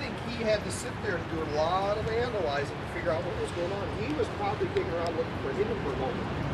think he had to sit there and do a lot of analyzing to figure out what was going on. He was probably digging around looking for a moment.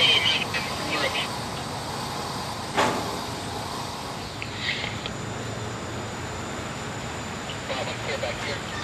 I'm back here.